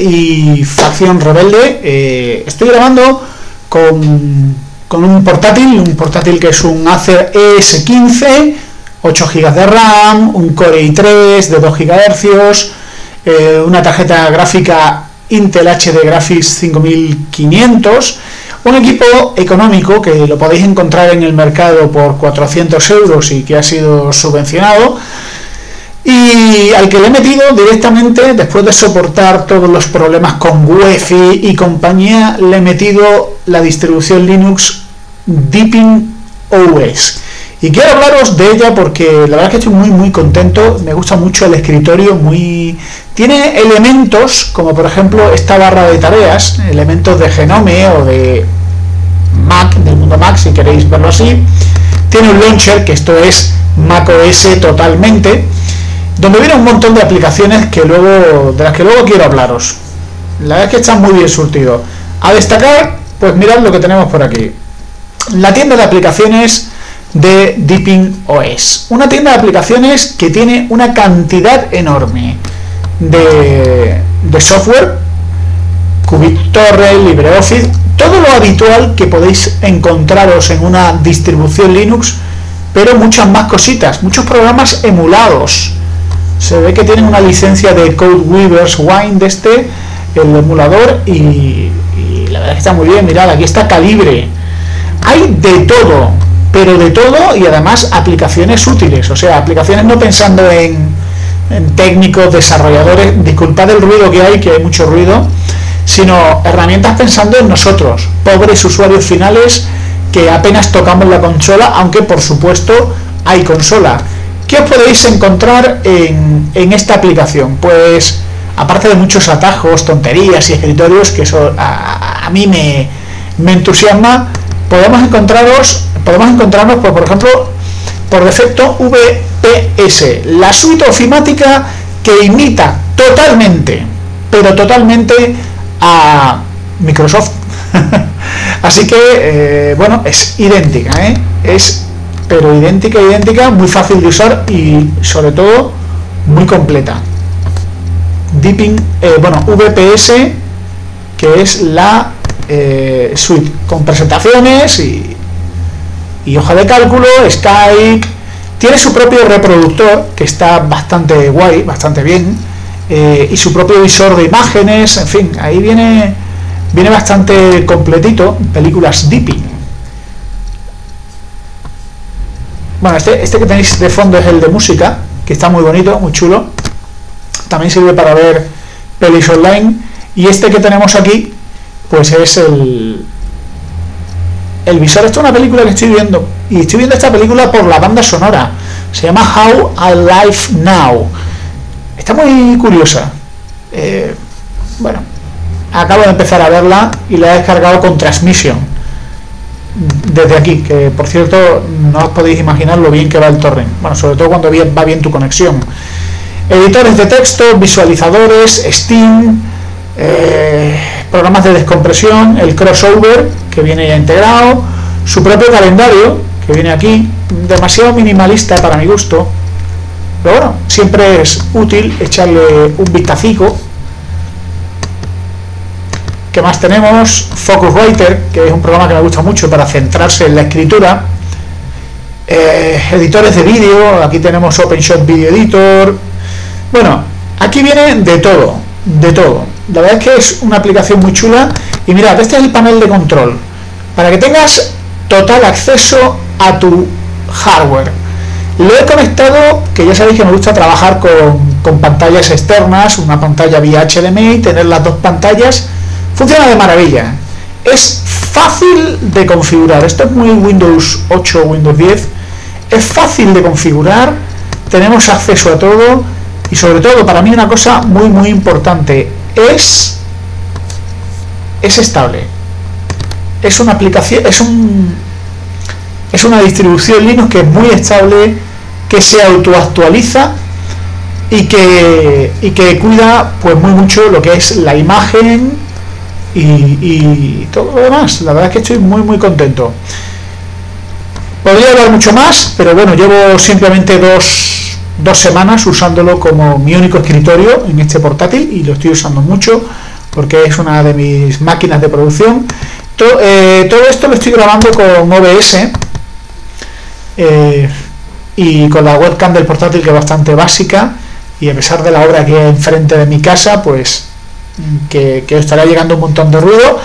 Y Facción Rebelde. Eh, estoy grabando con, con, un portátil, un portátil que es un Acer ES15, 8 GB de RAM, un Core i3 de 2 GHz, eh, una tarjeta gráfica Intel HD Graphics 5500, un equipo económico que lo podéis encontrar en el mercado por 400 euros y que ha sido subvencionado y al que le he metido directamente, después de soportar todos los problemas con UEFI y compañía, le he metido la distribución Linux Deepin OS. Y quiero hablaros de ella porque la verdad es que estoy muy muy contento, me gusta mucho el escritorio, muy tiene elementos como por ejemplo esta barra de tareas, elementos de Genome o de Mac, del mundo Mac si queréis verlo así. Tiene un launcher que esto es Mac OS totalmente donde viene un montón de aplicaciones que luego de las que luego quiero hablaros. La verdad es que están muy bien surtidos. A destacar, pues mirad lo que tenemos por aquí. La tienda de aplicaciones de Deepin OS. Una tienda de aplicaciones que tiene una cantidad enorme de, de software, QBitTorrent, LibreOffice, todo lo habitual que podéis encontraros en una distribución Linux, pero muchas más cositas, muchos programas emulados se ve que tienen una licencia de Code Weavers Wine de este, el emulador, y, la verdad que está muy bien. Mirad, aquí está Calibre. Hay de todo, pero de todo y además aplicaciones útiles, o sea, aplicaciones no pensando en, en técnicos, desarrolladores, disculpad el ruido que hay, que hay mucho ruido, sino herramientas pensando en nosotros, pobres usuarios finales que apenas tocamos la consola, aunque por supuesto hay consola. ¿Qué os podéis encontrar en, esta aplicación? Pues aparte de muchos atajos, tonterías y escritorios, que eso a, mí me, entusiasma, podemos encontraros, podemos encontrarnos, pues, por ejemplo, por defecto VPS, la suite ofimática que imita totalmente, pero totalmente a Microsoft. Así que, eh, bueno, es idéntica, ¿eh? es pero idéntica, idéntica, muy fácil de usar y sobre todo muy completa. Deepin, eh, bueno, VPS, que es la eh, suite con presentaciones y, hoja de cálculo, Skype, tiene su propio reproductor que está bastante guay, bastante bien, eh, y su propio visor de imágenes, en fin, ahí viene, viene bastante completito, películas Deepin Bueno, este, este que tenéis de fondo es el de música, que está muy bonito, muy chulo. También sirve para ver pelis online. Y este que tenemos aquí, pues es el, el visor. Esto es una película que estoy viendo. Y estoy viendo esta película por la banda sonora. Se llama How I Live Now. Está muy curiosa. Eh, bueno, acabo de empezar a verla y la he descargado con Transmission desde aquí, que por cierto no os podéis imaginar lo bien que va el torrent, bueno, sobre todo cuando va bien tu conexión. Editores de texto, visualizadores, Steam, eh, programas de descompresión, el crossover que viene ya integrado, su propio calendario que viene aquí, demasiado minimalista para mi gusto, pero bueno, siempre es útil echarle un vistacico ¿Qué más tenemos? Focuswriter, que es un programa que me gusta mucho para centrarse en la escritura. Eh, editores de vídeo, aquí tenemos OpenShot Video Editor. Bueno, aquí viene de todo, de todo. La verdad es que es una aplicación muy chula. Y mirad, este es el panel de control. Para que tengas total acceso a tu hardware. Lo he conectado, que ya sabéis que me gusta trabajar con, con pantallas externas, una pantalla vía HDMI, tener las dos pantallas Funciona de maravilla. Es fácil de configurar. Esto es muy Windows 8 o Windows 10. Es fácil de configurar. Tenemos acceso a todo. Y sobre todo, para mí una cosa muy muy importante. Es, es estable. Es una aplicación, es un es una distribución Linux que es muy estable, que se autoactualiza y que, y que cuida pues muy mucho lo que es la imagen, y, todo lo demás. La verdad es que estoy muy muy contento. Podría hablar mucho más, pero bueno, llevo simplemente dos dos semanas usándolo como mi único escritorio en este portátil y lo estoy usando mucho porque es una de mis máquinas de producción. Todo, eh, todo esto lo estoy grabando con OBS eh, y con la webcam del portátil que es bastante básica y a pesar de la obra que hay enfrente de mi casa, pues que, estará llegando un montón de ruido,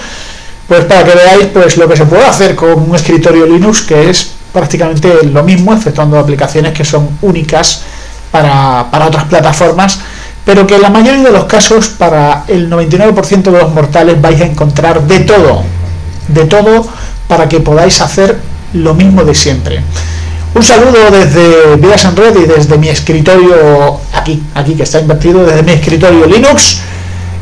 pues para que veáis pues lo que se puede hacer con un escritorio Linux que es prácticamente lo mismo, efectuando aplicaciones que son únicas para, para otras plataformas, pero que en la mayoría de los casos, para el 99% de los mortales, vais a encontrar de todo, de todo, para que podáis hacer lo mismo de siempre. Un saludo desde Vidas en Red y desde mi escritorio, aquí, aquí que está invertido, desde mi escritorio Linux.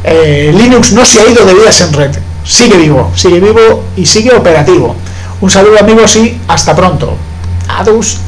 Eh, Linux no se ha ido de Vidas en Red, sigue vivo, sigue vivo y sigue operativo. Un saludo amigos y hasta pronto. Adiós.